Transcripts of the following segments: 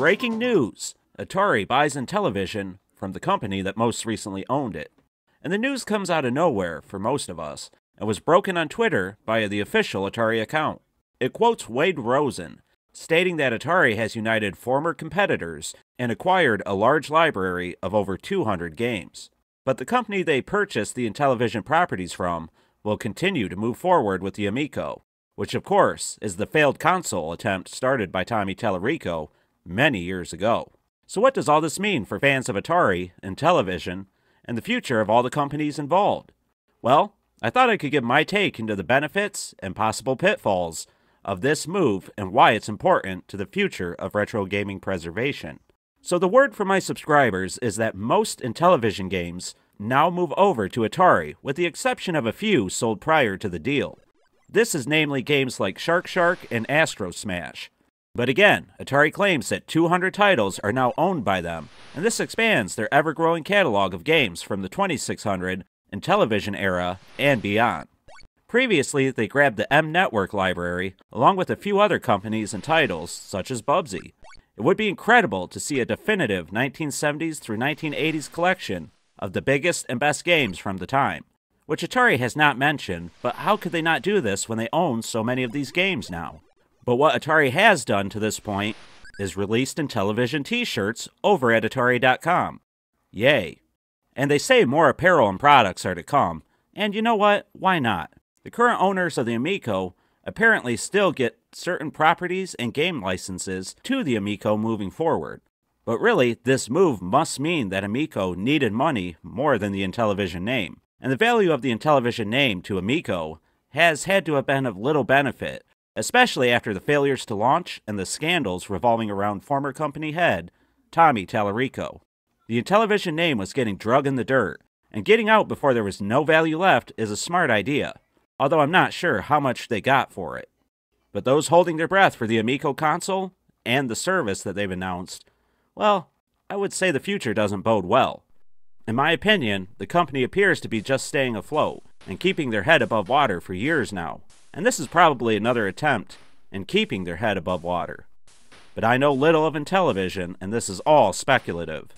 Breaking news Atari buys Intellivision from the company that most recently owned it. And the news comes out of nowhere for most of us and was broken on Twitter via the official Atari account. It quotes Wade Rosen, stating that Atari has united former competitors and acquired a large library of over 200 games. But the company they purchased the Intellivision properties from will continue to move forward with the Amico, which of course is the failed console attempt started by Tommy Tallarico many years ago. So, what does all this mean for fans of Atari and Intellivision and the future of all the companies involved? Well, I thought I could give my take into the benefits and possible pitfalls of this move and why it's important to the future of retro gaming preservation. So, the word from my subscribers is that most Intellivision games now move over to Atari, with the exception of a few sold prior to the deal. This is namely games like Shark Shark and Astro Smash. But again, Atari claims that 200 titles are now owned by them, and this expands their ever growing catalog of games from the 2600 and Intellivision era and beyond. Previously, they grabbed the M Network library, along with a few other companies and titles, such as Bubsy. It would be incredible to see a definitive 1970s through 1980s collection of the biggest and best games from the time, which Atari has not mentioned, but how could they not do this when they own so many of these games now? But what Atari has done to this point is released Intellivision t shirts over at Atari.com. Yay. And they say more apparel and products are to come, and you know what? Why not? The current owners of the Amico apparently still get certain properties and game licenses to the Amico moving forward. But really, this move must mean that Amico needed money more than the Intellivision name, and the value of the Intellivision name to Amico has had to have been of little benefit, especially after the failures to launch and the scandals revolving around former company head Tommy Tallarico. The Intellivision name was getting drug in the dirt, and getting out before there was no value left is a smart idea although I'm not sure how much they got for it. But those holding their breath for the Amico console and the service that they've announced, well, I would say the future doesn't bode well. In my opinion, the company appears to be just staying afloat and keeping their head above water for years now, and this is probably another attempt in keeping their head above water. But I know little of Intellivision, and this is all speculative.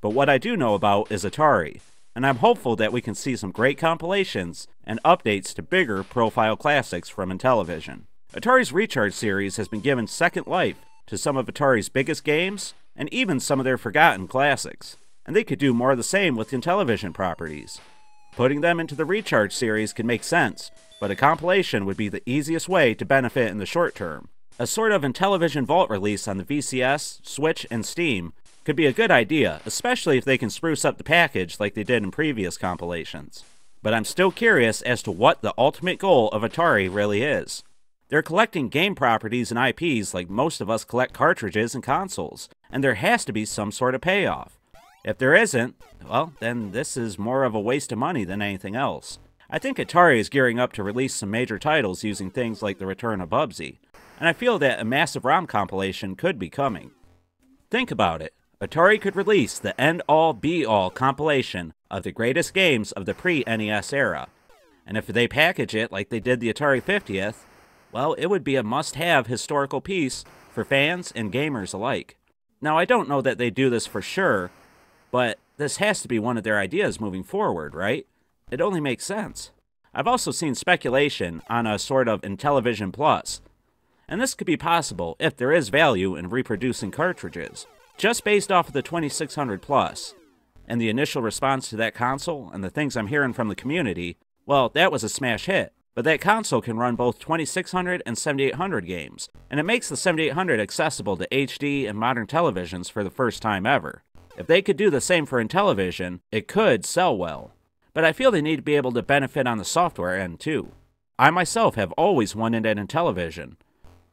But what I do know about is Atari, and I'm hopeful that we can see some great compilations and updates to bigger profile classics from Intellivision. Atari's Recharge series has been given second life to some of Atari's biggest games and even some of their forgotten classics, and they could do more of the same with Intellivision properties. Putting them into the Recharge series can make sense, but a compilation would be the easiest way to benefit in the short term. A sort of Intellivision Vault release on the VCS, Switch, and Steam could be a good idea, especially if they can spruce up the package like they did in previous compilations. But I'm still curious as to what the ultimate goal of Atari really is. They're collecting game properties and IPs like most of us collect cartridges and consoles, and there has to be some sort of payoff. If there isn't, well, then this is more of a waste of money than anything else. I think Atari is gearing up to release some major titles using things like the return of Bubsy, and I feel that a massive ROM compilation could be coming. Think about it. Atari could release the end all be all compilation of the greatest games of the pre NES era. And if they package it like they did the Atari 50th, well, it would be a must have historical piece for fans and gamers alike. Now, I don't know that they do this for sure, but this has to be one of their ideas moving forward, right? It only makes sense. I've also seen speculation on a sort of Intellivision Plus. And this could be possible if there is value in reproducing cartridges. Just based off of the 2600 Plus and the initial response to that console and the things I'm hearing from the community, well, that was a smash hit. But that console can run both 2600 and 7800 games, and it makes the 7800 accessible to HD and modern televisions for the first time ever. If they could do the same for Intellivision, it could sell well. But I feel they need to be able to benefit on the software end too. I myself have always wanted an Intellivision,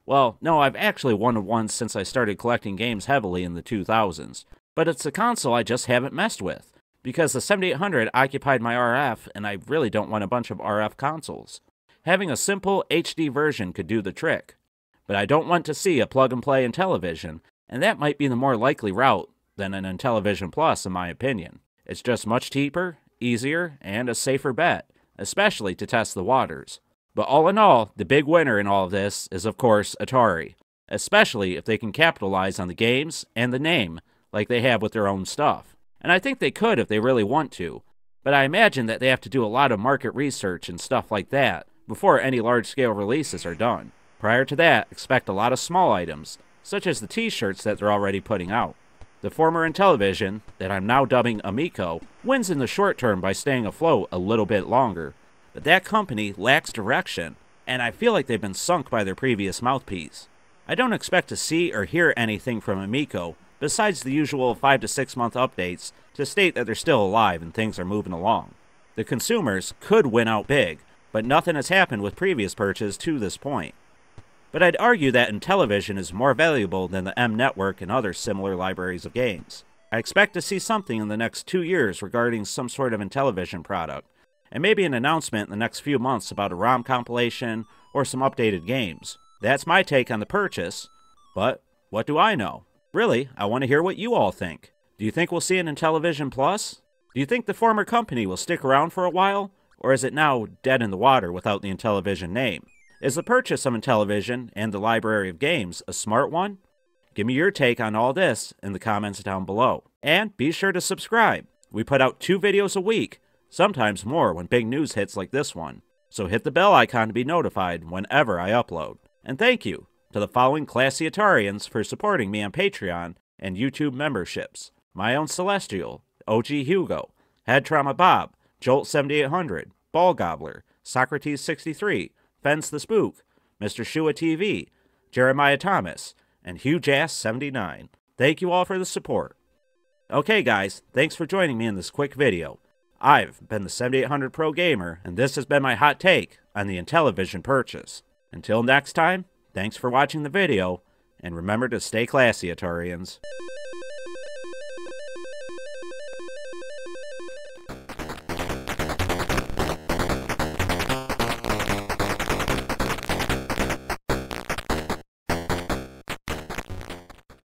well, no, I've actually wanted one since I started collecting games heavily in the 2000s, but it's a console I just haven't messed with, because the 7800 occupied my RF and I really don't want a bunch of RF consoles. Having a simple HD version could do the trick, but I don't want to see a plug and play Intellivision, and that might be the more likely route than an Intellivision Plus in my opinion. It's just much cheaper, easier, and a safer bet, especially to test the waters. But all in all, the big winner in all of this is, of course, Atari. especially if they can capitalize on the games and the name like they have with their own stuff. And I think they could if they really want to, but I imagine that they have to do a lot of market research and stuff like that before any large scale releases are done. Prior to that, expect a lot of small items, such as the t shirts that they're already putting out. The former Intellivision, that I'm now dubbing Amico, wins in the short term by staying afloat a little bit longer, but that company lacks direction, and I feel like they've been sunk by their previous mouthpiece. I don't expect to see or hear anything from Amico besides the usual 5 to 6 month updates to state that they're still alive and things are moving along. The consumers could win out big, but nothing has happened with previous purchases to this point. But I'd argue that Intellivision is more valuable than the M Network and other similar libraries of games. I expect to see something in the next two years regarding some sort of Intellivision product, and maybe an announcement in the next few months about a ROM compilation or some updated games. That's my take on the purchase, but what do I know? Really, I want to hear what you all think. Do you think we'll see an Intellivision Plus? Do you think the former company will stick around for a while? Or is it now dead in the water without the Intellivision name? Is the purchase of Intellivision and the library of games a smart one? Give me your take on all this in the comments down below. And be sure to subscribe. We put out two videos a week, sometimes more when big news hits like this one. So hit the bell icon to be notified whenever I upload. And thank you to the following classy Atarians for supporting me on Patreon and YouTube memberships. My own Celestial, OG Hugo, Head Trauma Bob, Jolt 7800, Ball Gobbler, Socrates 63, Fence the Spook, Mr. Shua TV, Jeremiah Thomas, and Huge Ass 79. Thank you all for the support. Okay guys, thanks for joining me in this quick video. I've been the 7800 Pro Gamer, and this has been my hot take on the Intellivision purchase. Until next time, Thanks for watching the video, and remember to stay classy, Atarians.